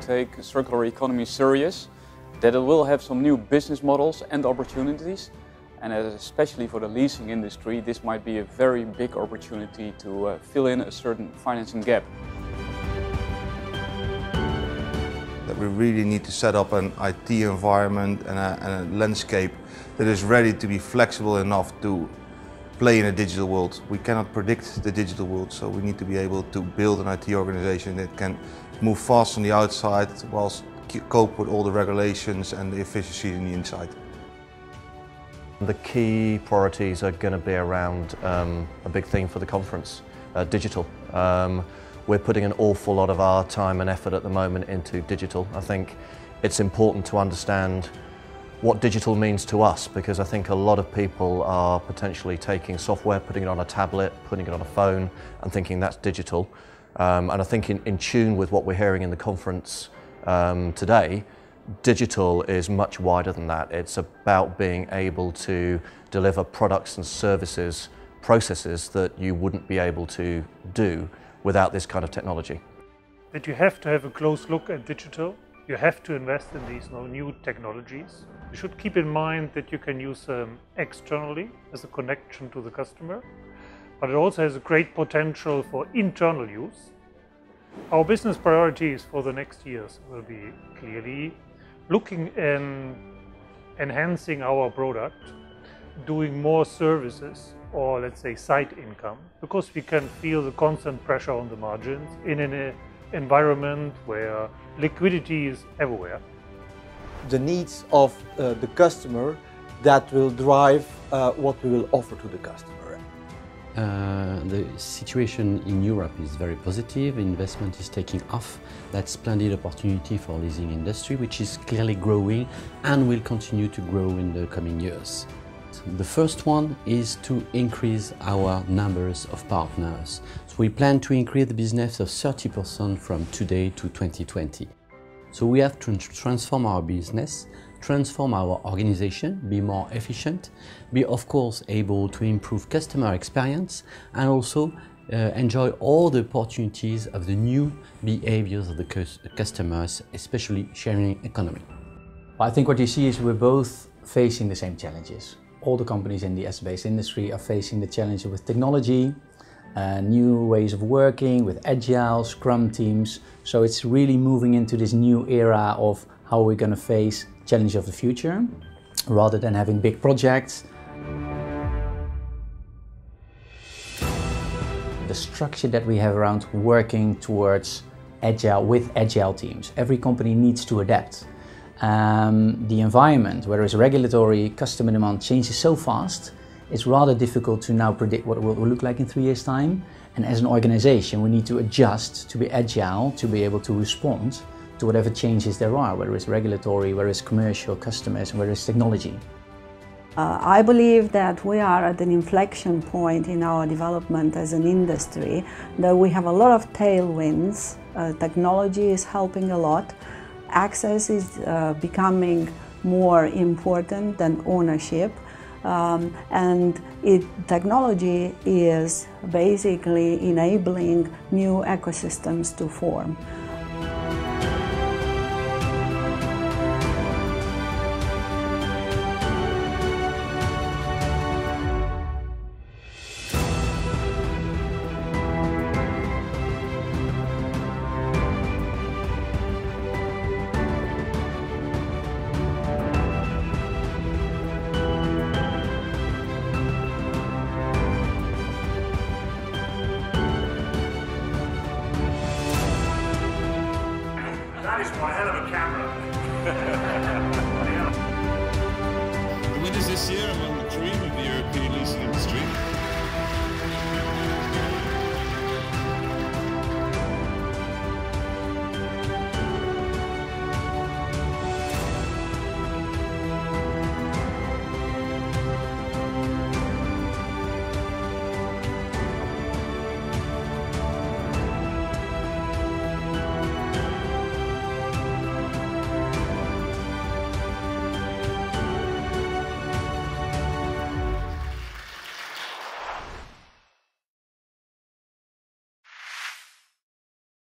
take circular economy serious, that it will have some new business models and opportunities, and especially for the leasing industry, this might be a very big opportunity to uh, fill in a certain financing gap. That we really need to set up an IT environment and a, and a landscape that is ready to be flexible enough to play in a digital world. We cannot predict the digital world, so we need to be able to build an IT organization that can move fast on the outside whilst cope with all the regulations and the efficiency in the inside. The key priorities are going to be around um, a big theme for the conference, uh, digital. Um, we're putting an awful lot of our time and effort at the moment into digital. I think it's important to understand what digital means to us because I think a lot of people are potentially taking software, putting it on a tablet, putting it on a phone and thinking that's digital. Um, and I think in, in, tune with what we're hearing in the conference um, today, digital is much wider than that. It's about being able to deliver products and services, processes that you wouldn't be able to do without this kind of technology. That you have to have a close look at digital. You have to invest in these new technologies. You should keep in mind that you can use them externally as a connection to the customer, but it also has a great potential for internal use. Our business priorities for the next years will be clearly looking in enhancing our product, doing more services or let's say side income because we can feel the constant pressure on the margins in an uh, environment where liquidity is everywhere. The needs of uh, the customer that will drive uh, what we will offer to the customer. Uh, the situation in Europe is very positive. Investment is taking off. That's splendid opportunity for leasing industry, which is clearly growing and will continue to grow in the coming years. The first one is to increase our numbers of partners. So we plan to increase the business of 30% from today to 2020. So we have to transform our business transform our organization, be more efficient, be of course able to improve customer experience and also uh, enjoy all the opportunities of the new behaviors of the customers, especially sharing economy. I think what you see is we're both facing the same challenges. All the companies in the asset-based industry are facing the challenge with technology, uh, new ways of working, with agile, scrum teams. So it's really moving into this new era of how we're going to face challenge of the future rather than having big projects. The structure that we have around working towards agile with agile teams. Every company needs to adapt. Um, the environment, whether it's regulatory, customer demand changes so fast, it's rather difficult to now predict what it will look like in three years' time. And as an organization, we need to adjust to be agile, to be able to respond to whatever changes there are, whether it's regulatory, whether it's commercial, customers, whether it's technology. Uh, I believe that we are at an inflection point in our development as an industry, that we have a lot of tailwinds. Uh, technology is helping a lot. Access is uh, becoming more important than ownership. Um, and it, technology is basically enabling new ecosystems to form. One hell of a camera. the winners this year